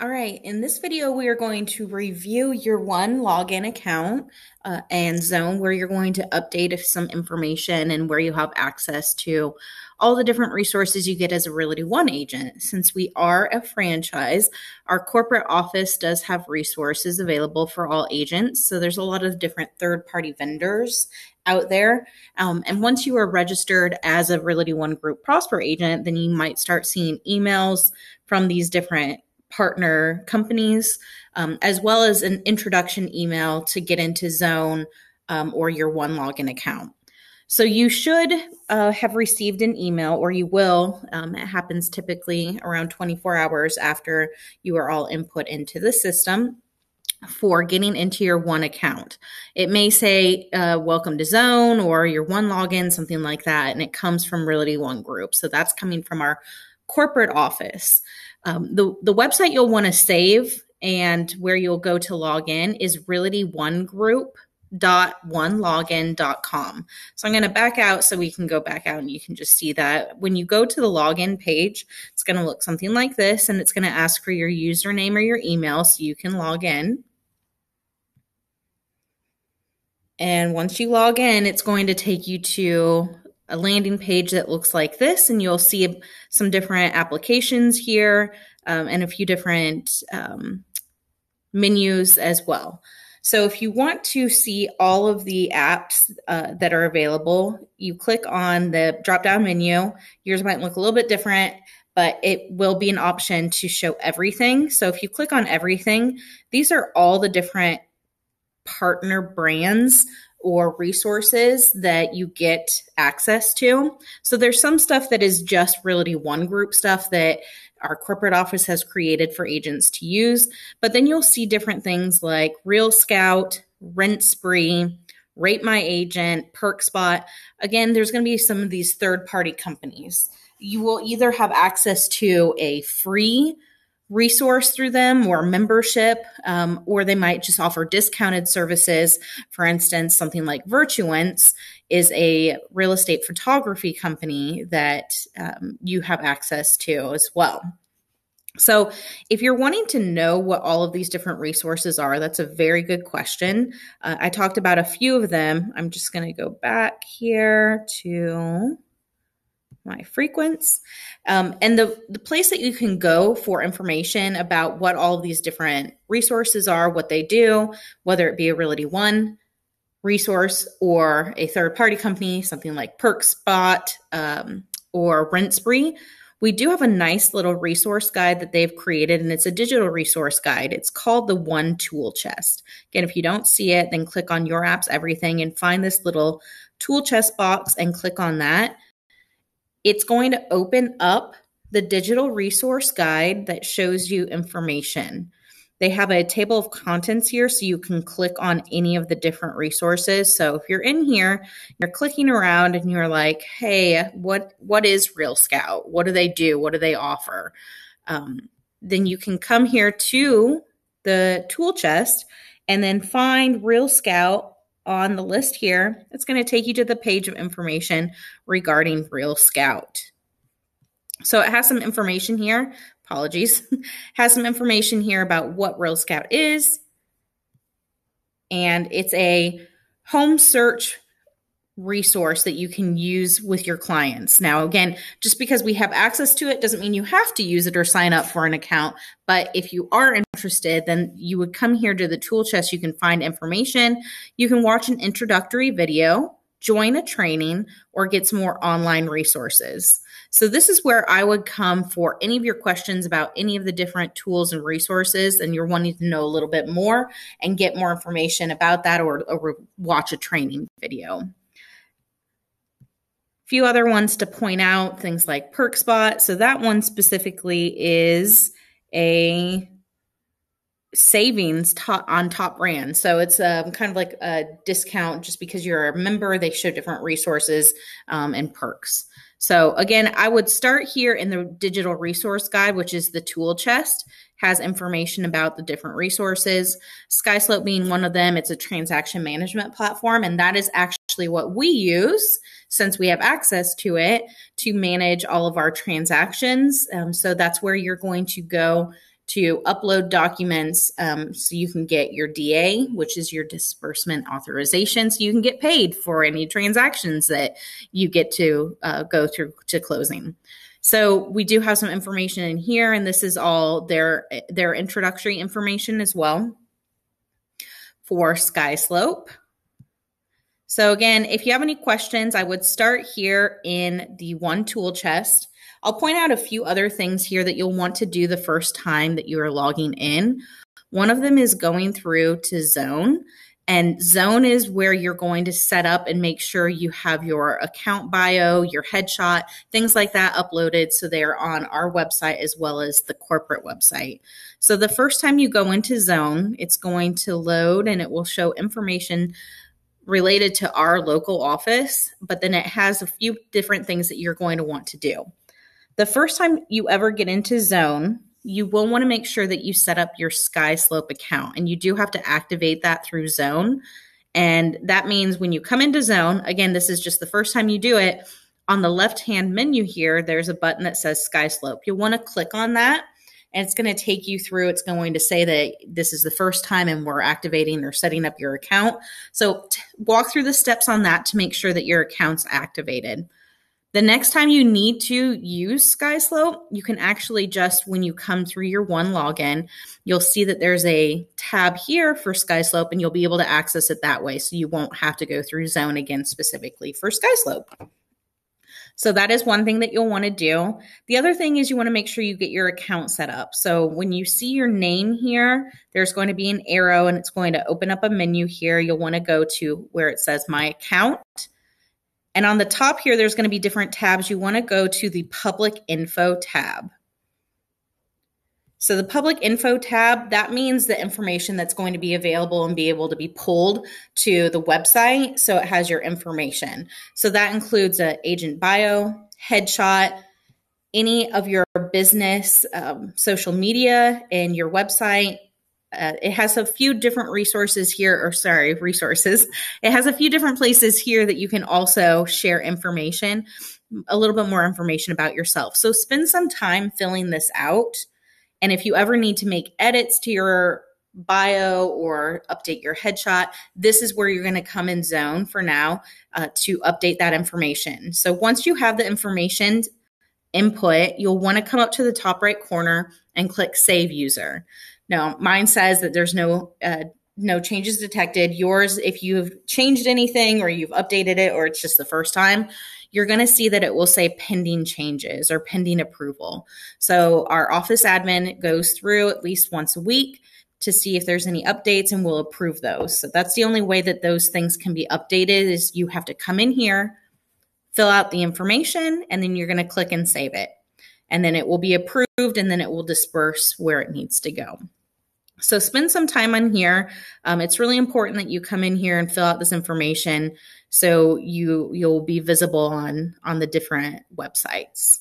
All right, in this video, we are going to review your one login account uh, and zone where you're going to update some information and where you have access to all the different resources you get as a Realty One agent. Since we are a franchise, our corporate office does have resources available for all agents. So there's a lot of different third party vendors out there. Um, and once you are registered as a Realty One Group Prosper agent, then you might start seeing emails from these different partner companies, um, as well as an introduction email to get into Zone um, or your one login account. So you should uh, have received an email, or you will. Um, it happens typically around 24 hours after you are all input into the system for getting into your one account. It may say, uh, Welcome to Zone or your one login, something like that. And it comes from Realty One Group. So that's coming from our corporate office. Um, the, the website you'll want to save and where you'll go to log in is Realty One Group dot one login dot com. So I'm going to back out so we can go back out and you can just see that when you go to the login page, it's going to look something like this and it's going to ask for your username or your email so you can log in. And once you log in, it's going to take you to a landing page that looks like this, and you'll see some different applications here um, and a few different um, menus as well. So if you want to see all of the apps uh, that are available, you click on the drop down menu. Yours might look a little bit different, but it will be an option to show everything. So if you click on everything, these are all the different partner brands or resources that you get access to. So there's some stuff that is just Realty One Group stuff that our corporate office has created for agents to use. But then you'll see different things like RealScout, Rent Spree, Rate My Agent, PerkSpot. Again, there's going to be some of these third party companies. You will either have access to a free resource through them or membership, um, or they might just offer discounted services. For instance, something like Virtuance is a real estate photography company that um, you have access to as well. So, if you're wanting to know what all of these different resources are, that's a very good question. Uh, I talked about a few of them. I'm just going to go back here to my frequents. Um, and the, the place that you can go for information about what all of these different resources are, what they do, whether it be a Realty One resource or a third party company, something like PerkSpot um, or RentSpree. We do have a nice little resource guide that they've created, and it's a digital resource guide. It's called the One Tool Chest. Again, if you don't see it, then click on Your Apps Everything and find this little tool chest box and click on that it's going to open up the digital resource guide that shows you information. They have a table of contents here so you can click on any of the different resources. So if you're in here, you're clicking around and you're like, "Hey, what what is RealScout? What do they do? What do they offer?" Um, then you can come here to the tool chest and then find RealScout on the list here, it's going to take you to the page of information regarding RealScout. So it has some information here. Apologies. has some information here about what RealScout is. And it's a home search resource that you can use with your clients. Now, again, just because we have access to it doesn't mean you have to use it or sign up for an account. But if you are interested, then you would come here to the tool chest. You can find information. You can watch an introductory video, join a training, or get some more online resources. So, this is where I would come for any of your questions about any of the different tools and resources, and you're wanting to know a little bit more and get more information about that or, or watch a training video few other ones to point out things like PerkSpot. So that one specifically is a savings on top brand. So it's um, kind of like a discount just because you're a member. They show different resources um, and perks. So again, I would start here in the digital resource guide, which is the tool chest, has information about the different resources. SkySlope being one of them, it's a transaction management platform, and that is actually what we use since we have access to it to manage all of our transactions. Um, so that's where you're going to go to upload documents um, so you can get your DA, which is your disbursement authorization, so you can get paid for any transactions that you get to uh, go through to closing. So we do have some information in here, and this is all their their introductory information as well for SkySlope. So again, if you have any questions, I would start here in the one tool chest. I'll point out a few other things here that you'll want to do the first time that you are logging in. One of them is going through to Zone. And Zone is where you're going to set up and make sure you have your account bio, your headshot, things like that uploaded so they're on our website as well as the corporate website. So the first time you go into Zone, it's going to load and it will show information related to our local office, but then it has a few different things that you're going to want to do. The first time you ever get into Zone, you will want to make sure that you set up your SkySlope account, and you do have to activate that through Zone. And that means when you come into Zone, again, this is just the first time you do it. On the left hand menu here, there's a button that says SkySlope. You'll want to click on that and it's going to take you through. It's going to say that this is the first time and we're activating or setting up your account. So t- walk through the steps on that to make sure that your account's activated. The next time you need to use SkySlope, you can actually just, when you come through your one login, you'll see that there's a tab here for SkySlope and you'll be able to access it that way. So you won't have to go through Zone again specifically for SkySlope. So that is one thing that you'll want to do. The other thing is you want to make sure you get your account set up. So when you see your name here, there's going to be an arrow and it's going to open up a menu here. You'll want to go to where it says my account. And on the top here, there's going to be different tabs. You want to go to the public info tab. So the public info tab, that means the information that's going to be available and be able to be pulled to the website. So it has your information. So that includes a agent bio, headshot, any of your business um, social media and your website. Uh, it has a few different resources here, or sorry, resources. It has a few different places here that you can also share information, a little bit more information about yourself. So spend some time filling this out and if you ever need to make edits to your bio or update your headshot, this is where you're going to come in zone for now uh, to update that information. So once you have the information input, you'll want to come up to the top right corner and click Save User. Now, mine says that there's no uh, no changes detected. Yours, if you've changed anything or you've updated it or it's just the first time, you're going to see that it will say pending changes or pending approval. So our office admin goes through at least once a week to see if there's any updates and we'll approve those. So that's the only way that those things can be updated is you have to come in here, fill out the information, and then you're going to click and save it. And then it will be approved and then it will disperse where it needs to go. So spend some time on here. Um, it's really important that you come in here and fill out this information so you you'll be visible on on the different websites.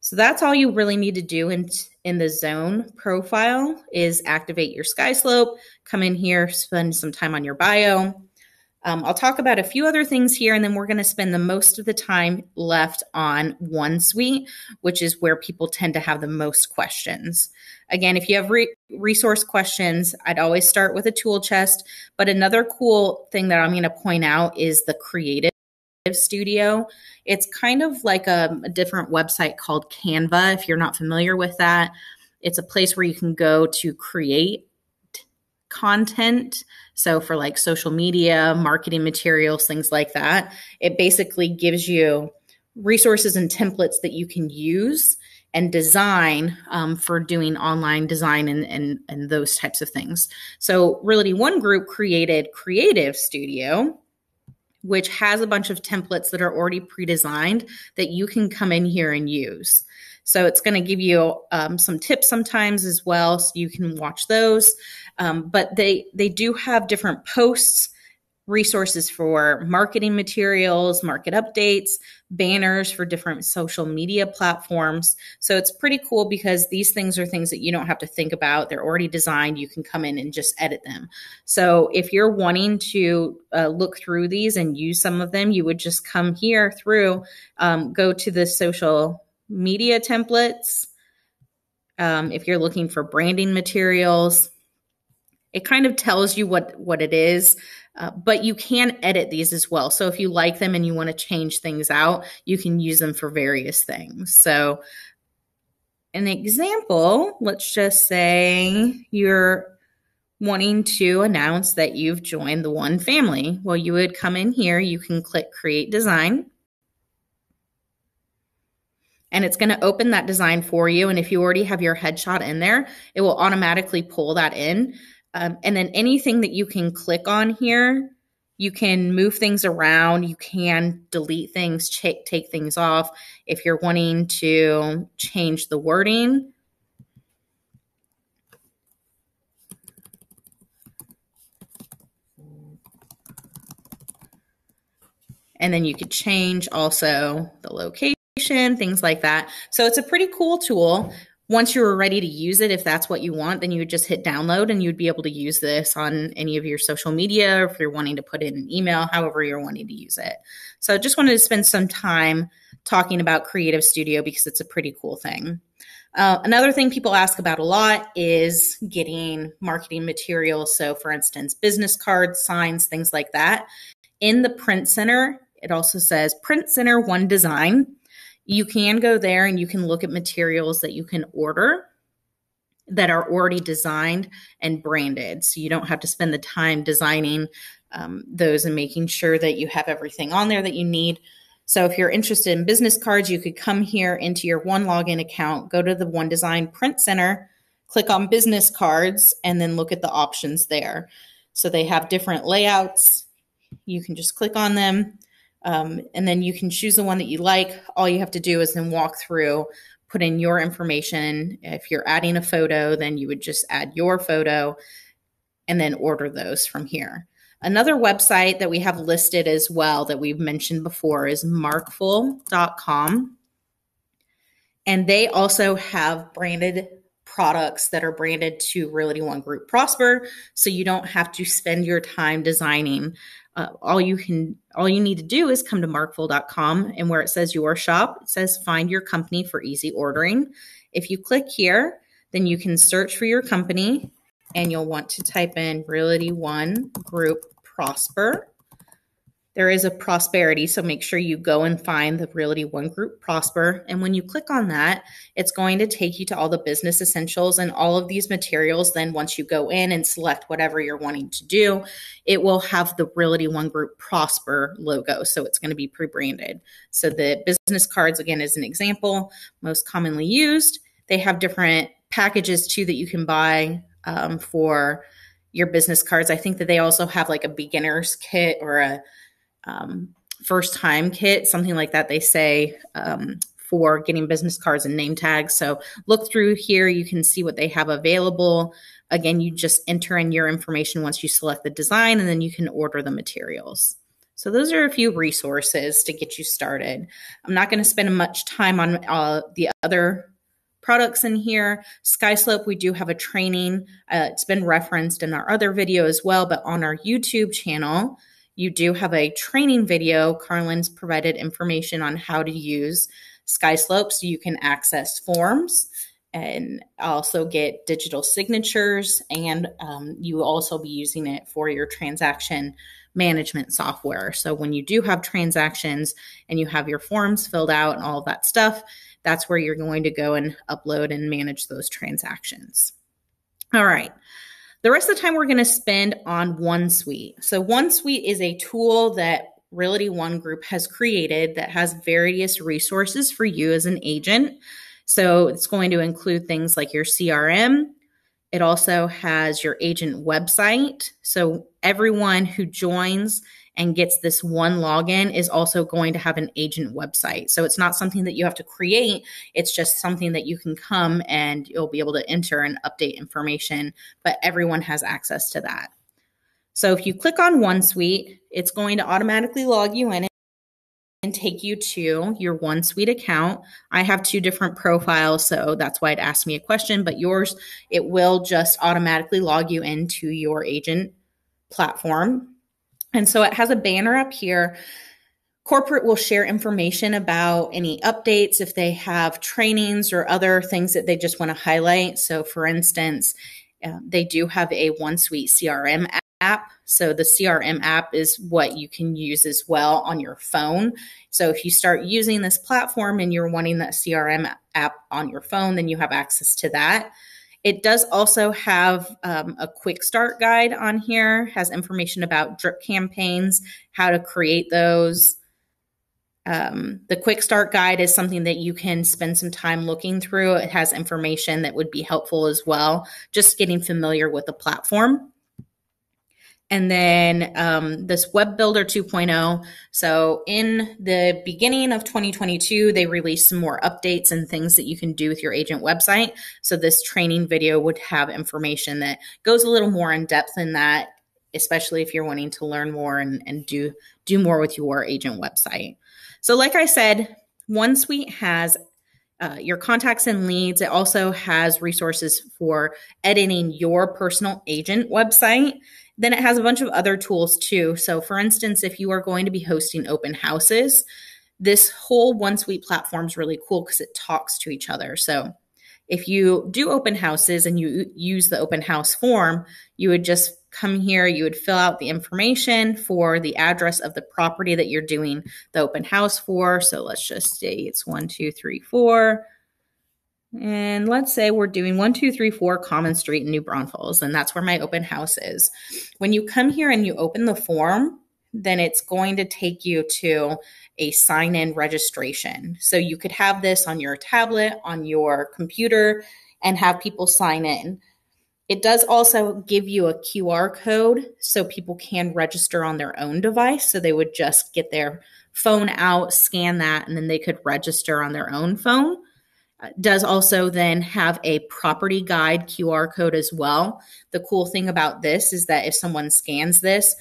So that's all you really need to do in in the zone profile is activate your SkySlope, come in here, spend some time on your bio, um, I'll talk about a few other things here, and then we're going to spend the most of the time left on OneSuite, which is where people tend to have the most questions. Again, if you have re- resource questions, I'd always start with a tool chest. But another cool thing that I'm going to point out is the creative studio. It's kind of like a, a different website called Canva, if you're not familiar with that. It's a place where you can go to create content. So, for like social media, marketing materials, things like that, it basically gives you resources and templates that you can use and design um, for doing online design and, and, and those types of things. So, Realty One Group created Creative Studio, which has a bunch of templates that are already pre designed that you can come in here and use. So it's going to give you um, some tips sometimes as well, so you can watch those. Um, but they they do have different posts, resources for marketing materials, market updates, banners for different social media platforms. So it's pretty cool because these things are things that you don't have to think about. They're already designed. You can come in and just edit them. So if you're wanting to uh, look through these and use some of them, you would just come here through, um, go to the social media templates, Um, if you're looking for branding materials, it kind of tells you what what it is. Uh, but you can edit these as well. So if you like them and you want to change things out, you can use them for various things. So an example, let's just say you're wanting to announce that you've joined the one family. Well, you would come in here, you can click create design. And it's going to open that design for you. And if you already have your headshot in there, it will automatically pull that in. Um, and then anything that you can click on here, you can move things around. You can delete things, ch- take things off. If you're wanting to change the wording, and then you could change also the location, things like that. So it's a pretty cool tool once you were ready to use it, if that's what you want, then you would just hit download and you'd be able to use this on any of your social media or if you're wanting to put in an email, however you're wanting to use it. So I just wanted to spend some time talking about Creative Studio because it's a pretty cool thing. Uh, another thing people ask about a lot is getting marketing materials. So, for instance, business cards, signs, things like that. In the Print Center, it also says Print Center One Design you can go there and you can look at materials that you can order that are already designed and branded. So you don't have to spend the time designing um, those and making sure that you have everything on there that you need. So if you're interested in business cards, you could come here into your one login account, go to the One Design Print Center, click on business cards, and then look at the options there. So they have different layouts. You can just click on them um, and then you can choose the one that you like. All you have to do is then walk through, put in your information. If you're adding a photo, then you would just add your photo and then order those from here. Another website that we have listed as well that we've mentioned before is markful.com. And they also have branded products that are branded to Realty One Group Prosper. So you don't have to spend your time designing uh, all you can all you need to do is come to markful.com and where it says your shop it says find your company for easy ordering. If you click here then you can search for your company and you'll want to type in realty one group prosper there is a prosperity. So make sure you go and find the Realty One Group Prosper. And when you click on that, it's going to take you to all the business essentials and all of these materials. Then once you go in and select whatever you're wanting to do, it will have the Realty One Group Prosper logo. So it's going to be pre branded. So the business cards, again, is an example, most commonly used. They have different packages too that you can buy um, for your business cards. I think that they also have like a beginner's kit or a um, first time kit, something like that. They say um, for getting business cards and name tags. So look through here. You can see what they have available. Again, you just enter in your information once you select the design, and then you can order the materials. So those are a few resources to get you started. I'm not going to spend much time on uh, the other products in here. Skyslope, we do have a training. Uh, it's been referenced in our other video as well, but on our YouTube channel, you do have a training video. Carlin's provided information on how to use SkySlope so you can access forms and also get digital signatures. And um, you will also be using it for your transaction management software. So when you do have transactions and you have your forms filled out and all that stuff, that's where you're going to go and upload and manage those transactions. All right. The rest of the time we're going to spend on OneSuite. So OneSuite is a tool that Realty One Group has created that has various resources for you as an agent. So it's going to include things like your CRM. It also has your agent website. So everyone who joins and gets this one login is also going to have an agent website. So it's not something that you have to create, it's just something that you can come and you'll be able to enter and update information, but everyone has access to that. So if you click on OneSuite, it's going to automatically log you in and take you to your OneSuite account. I have two different profiles, so that's why it asked me a question, but yours, it will just automatically log you into your agent platform. And so it has a banner up here corporate will share information about any updates if they have trainings or other things that they just want to highlight. So, for instance, uh, they do have a OneSuite CRM app. So, the CRM app is what you can use as well on your phone. So, if you start using this platform and you're wanting that CRM app on your phone, then you have access to that. It does also have um, a quick start guide on here, has information about drip campaigns, how to create those, um, the quick start guide is something that you can spend some time looking through. It has information that would be helpful as well, just getting familiar with the platform. And then um, this Web Builder 2.0. So, in the beginning of 2022, they released some more updates and things that you can do with your agent website. So, this training video would have information that goes a little more in depth in that, especially if you're wanting to learn more and, and do, do more with your agent website. So, like I said, OneSuite has uh, your contacts and leads. It also has resources for editing your personal agent website. Then it has a bunch of other tools too. So, for instance, if you are going to be hosting open houses, this whole OneSuite platform is really cool because it talks to each other. So, if you do open houses and you use the open house form, you would just come here, you would fill out the information for the address of the property that you're doing the open house for. So let's just say it's one, two, three, four. And let's say we're doing 1234 Common Street in New Braunfels, and that's where my open house is. When you come here and you open the form, then it's going to take you to a sign in registration. So you could have this on your tablet, on your computer, and have people sign in. It does also give you a QR code so people can register on their own device. So they would just get their phone out, scan that, and then they could register on their own phone. Does also then have a property guide QR code as well. The cool thing about this is that if someone scans this,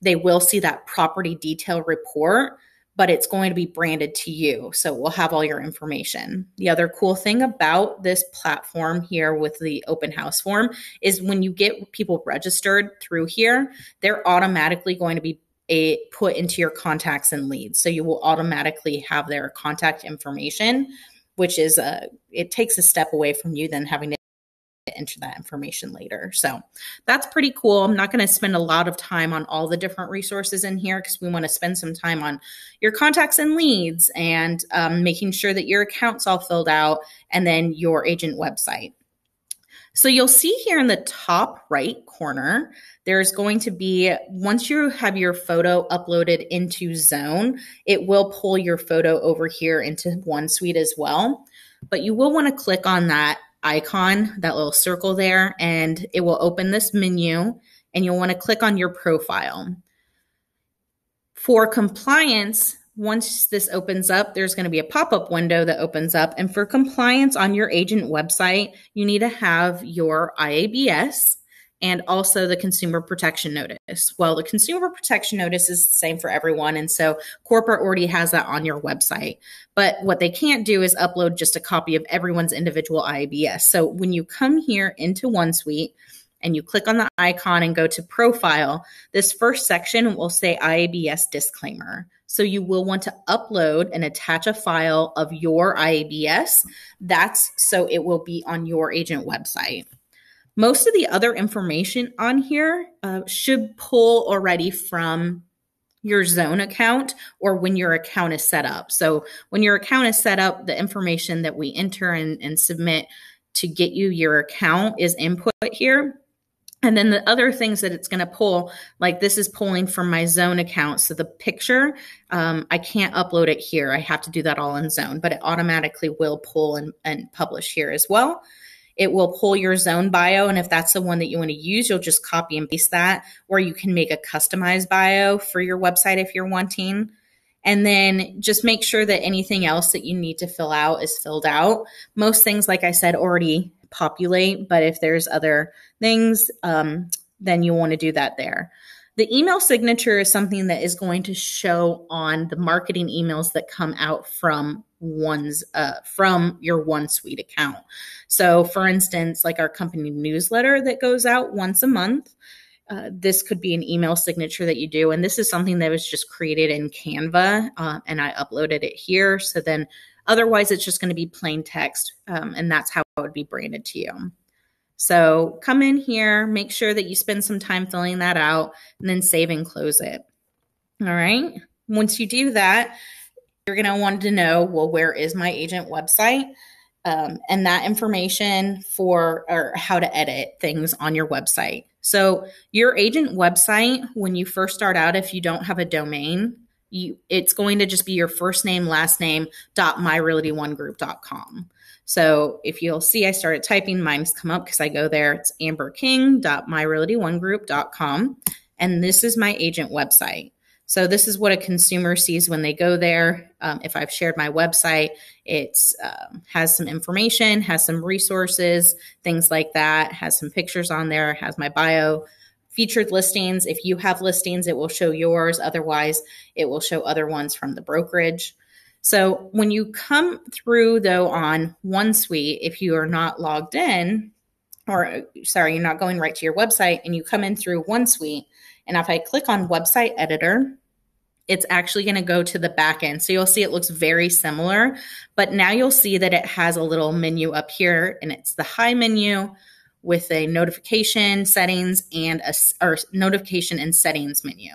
they will see that property detail report but it's going to be branded to you. So we'll have all your information. The other cool thing about this platform here with the open house form is when you get people registered through here, they're automatically going to be a, put into your contacts and leads. So you will automatically have their contact information, which is a, it takes a step away from you then having to enter that information later. So that's pretty cool. I'm not going to spend a lot of time on all the different resources in here because we want to spend some time on your contacts and leads and um, making sure that your account's all filled out and then your agent website. So you'll see here in the top right corner, there's going to be, once you have your photo uploaded into Zone, it will pull your photo over here into OneSuite as well. But you will want to click on that icon, that little circle there, and it will open this menu and you'll want to click on your profile. For compliance, once this opens up, there's going to be a pop up window that opens up. And for compliance on your agent website, you need to have your IABS and also the consumer protection notice. Well, the consumer protection notice is the same for everyone. And so corporate already has that on your website. But what they can't do is upload just a copy of everyone's individual IABS. So when you come here into OneSuite, and you click on the icon and go to profile, this first section will say IABS disclaimer. So you will want to upload and attach a file of your IABS. That's so it will be on your agent website. Most of the other information on here uh, should pull already from your zone account or when your account is set up. So, when your account is set up, the information that we enter and, and submit to get you your account is input here. And then the other things that it's going to pull, like this is pulling from my zone account. So the picture, um, I can't upload it here. I have to do that all in zone, but it automatically will pull and, and publish here as well. It will pull your zone bio. And if that's the one that you want to use, you'll just copy and paste that. Or you can make a customized bio for your website if you're wanting. And then just make sure that anything else that you need to fill out is filled out. Most things, like I said, already populate, but if there's other things, um, then you want to do that there. The email signature is something that is going to show on the marketing emails that come out from one's uh, from your OneSuite account. So, for instance, like our company newsletter that goes out once a month, Uh, this could be an email signature that you do. And this is something that was just created in Canva uh, and I uploaded it here. So then otherwise, it's just going to be plain text. Um, and that's how it would be branded to you. So come in here, make sure that you spend some time filling that out, and then save and close it. All right. Once you do that, you're going to want to know well, where is my agent website? Um, and that information for or how to edit things on your website. So, your agent website, when you first start out, if you don't have a domain, you, it's going to just be your first name, last name, dot myrealtyonegroup.com. So if you'll see, I started typing, mine's come up because I go there. It's amberking.myrealtyonegroup.com. And this is my agent website. So this is what a consumer sees when they go there. Um, if I've shared my website, it um, has some information, has some resources, things like that, has some pictures on there, has my bio, featured listings. If you have listings, it will show yours. Otherwise, it will show other ones from the brokerage. So when you come through though on OneSuite, if you are not logged in, or sorry, you're not going right to your website and you come in through OneSuite, and if I click on website editor, it's actually going to go to the back end. So you'll see it looks very similar, but now you'll see that it has a little menu up here and it's the high menu with a notification settings and a or notification and settings menu.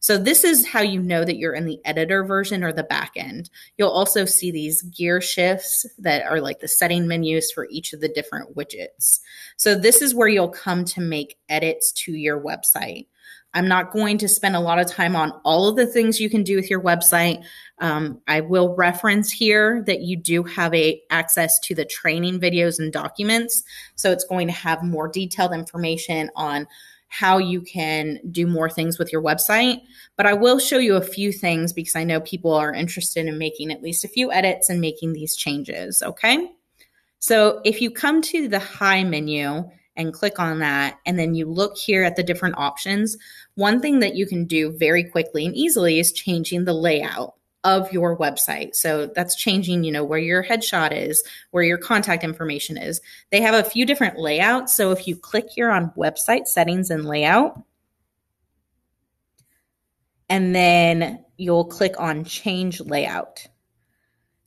So this is how you know that you're in the editor version or the back end. You'll also see these gear shifts that are like the setting menus for each of the different widgets. So this is where you'll come to make edits to your website. I'm not going to spend a lot of time on all of the things you can do with your website. Um, I will reference here that you do have a access to the training videos and documents. So it's going to have more detailed information on how you can do more things with your website. But I will show you a few things because I know people are interested in making at least a few edits and making these changes. Okay. So if you come to the high menu, and click on that. And then you look here at the different options. One thing that you can do very quickly and easily is changing the layout of your website. So that's changing, you know, where your headshot is, where your contact information is. They have a few different layouts. So if you click here on website settings and layout, and then you'll click on change layout.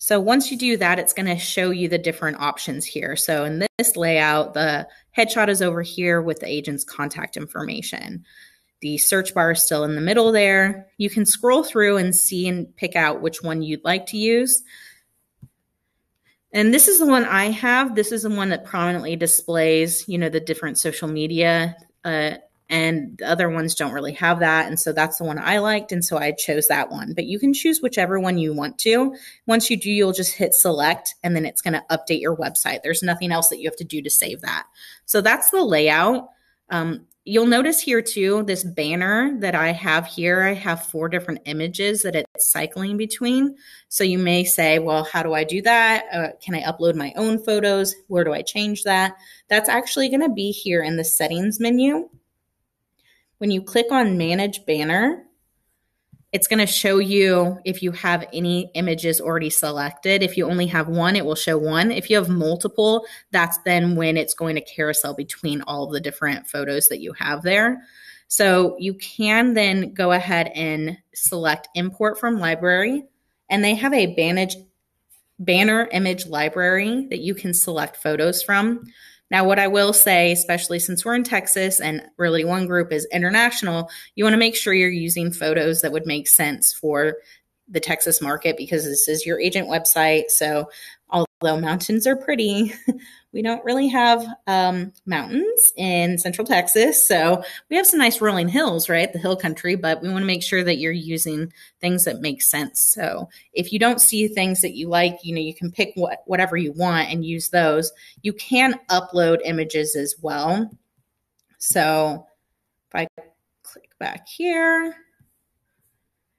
So once you do that, it's going to show you the different options here. So in this layout, the headshot is over here with the agent's contact information. The search bar is still in the middle there. You can scroll through and see and pick out which one you'd like to use. And this is the one I have. This is the one that prominently displays, you know, the different social media uh, and the other ones don't really have that and so that's the one i liked and so i chose that one. But you can choose whichever one you want to. Once you do you'll just hit select and then it's going to update your website. There's nothing else that you have to do to save that. So that's the layout. Um, you'll notice here too this banner that i have here i have four different images that it's cycling between. So you may say well how do i do that? Uh, can i upload my own photos? Where do i change that? That's actually going to be here in the settings menu when you click on manage banner, it's going to show you if you have any images already selected. If you only have one, it will show one. If you have multiple, that's then when it's going to carousel between all the different photos that you have there. So you can then go ahead and select import from library, and they have a banner image library that you can select photos from. Now, what I will say, especially since we're in Texas and Realty One Group is international, you want to make sure you're using photos that would make sense for the Texas market because this is your agent website. So, although mountains are pretty, we don't really have um, mountains in central Texas. So we have some nice rolling hills, right? The hill country, but we want to make sure that you're using things that make sense. So if you don't see things that you like, you know, you can pick what, whatever you want and use those. You can upload images as well. So if I click back here,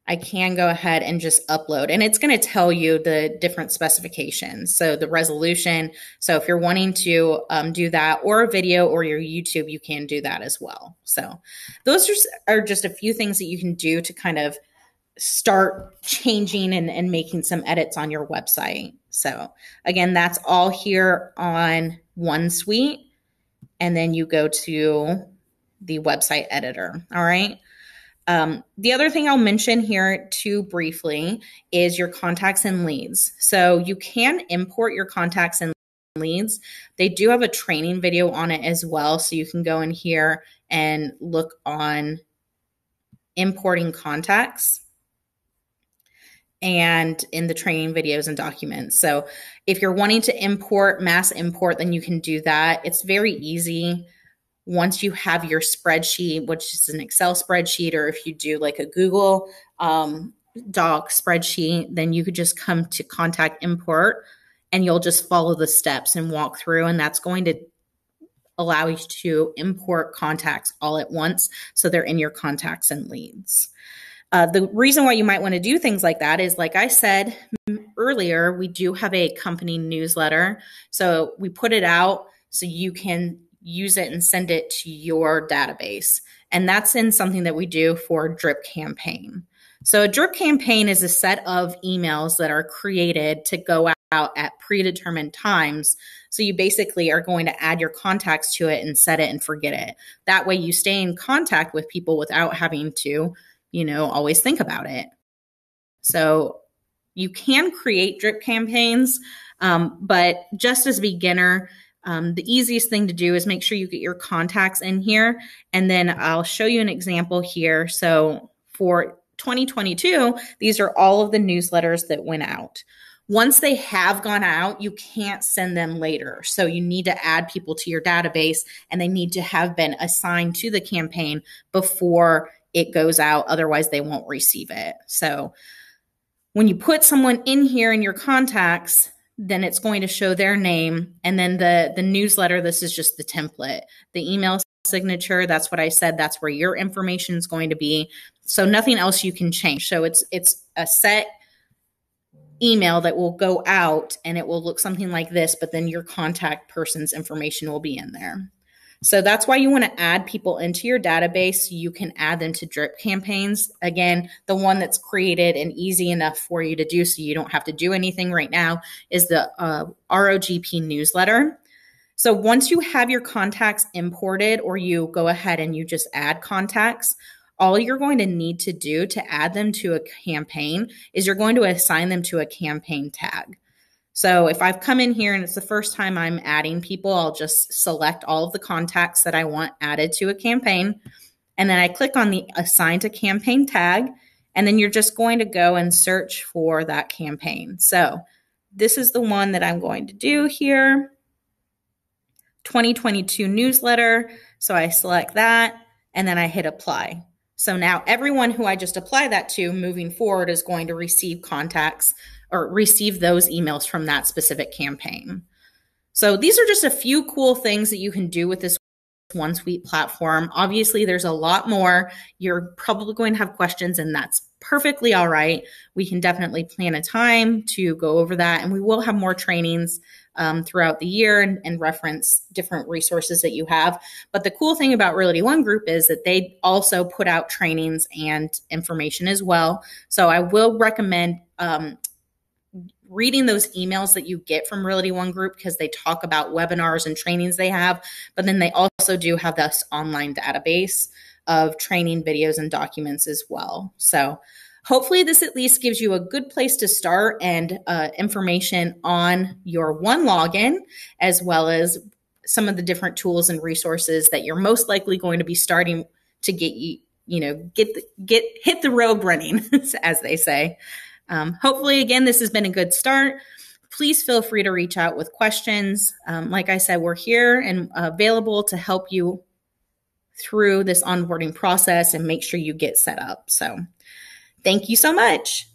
I can go ahead and just upload and it's going to tell you the different specifications. So the resolution. So if you're wanting to um, do that or a video or your YouTube, you can do that as well. So those are, just a few things that you can do to kind of start changing and, and making some edits on your website. So again, that's all here on OneSuite. And then you go to the website editor. All right. Um, the other thing I'll mention here too briefly is your contacts and leads. So you can import your contacts and leads. They do have a training video on it as well. So you can go in here and look on importing contacts and in the training videos and documents. So if you're wanting to import, mass import, then you can do that. It's very easy once you have your spreadsheet, which is an Excel spreadsheet, or if you do like a Google um, Doc spreadsheet, then you could just come to contact import and you'll just follow the steps and walk through. And that's going to allow you to import contacts all at once. So they're in your contacts and leads. Uh, the reason why you might want to do things like that is, like I said earlier, we do have a company newsletter. So we put it out so you can use it and send it to your database. And that's in something that we do for Drip Campaign. So a Drip Campaign is a set of emails that are created to go out at predetermined times. So you basically are going to add your contacts to it and set it and forget it. That way you stay in contact with people without having to you know, always think about it. So you can create drip campaigns, um, but just as a beginner, um, the easiest thing to do is make sure you get your contacts in here. And then I'll show you an example here. So for 2022, these are all of the newsletters that went out. Once they have gone out, you can't send them later. So you need to add people to your database and they need to have been assigned to the campaign before it goes out. Otherwise, they won't receive it. So when you put someone in here in your contacts, then it's going to show their name. And then the, the newsletter, this is just the template. The email signature, that's what I said. That's where your information is going to be. So nothing else you can change. So it's it's a set email that will go out and it will look something like this, but then your contact person's information will be in there. So that's why you want to add people into your database. You can add them to drip campaigns. Again, the one that's created and easy enough for you to do so you don't have to do anything right now is the uh, ROGP newsletter. So once you have your contacts imported or you go ahead and you just add contacts, all you're going to need to do to add them to a campaign is you're going to assign them to a campaign tag. So if I've come in here and it's the first time I'm adding people, I'll just select all of the contacts that I want added to a campaign. And then I click on the assign to campaign tag. And then you're just going to go and search for that campaign. So this is the one that I'm going to do here 2022 newsletter. So I select that and then I hit apply. So now everyone who I just apply that to moving forward is going to receive contacts or receive those emails from that specific campaign. So these are just a few cool things that you can do with this OneSuite platform. Obviously, there's a lot more. You're probably going to have questions, and that's perfectly all right. We can definitely plan a time to go over that, and we will have more trainings um, throughout the year and, and, reference different resources that you have. But the cool thing about Realty One Group is that they also put out trainings and information as well. So I will recommend um, reading those emails that you get from Realty One Group because they talk about webinars and trainings they have, but then they also do have this online database of training videos and documents as well. So hopefully this at least gives you a good place to start and uh, information on your one login as well as some of the different tools and resources that you're most likely going to be starting to get you you know get the, get hit the road running as they say um, hopefully, again, this has been a good start. Please feel free to reach out with questions. Um, like I said, we're here and available to help you through this onboarding process and make sure you get set up. So, thank you so much.